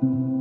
thank you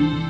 thank you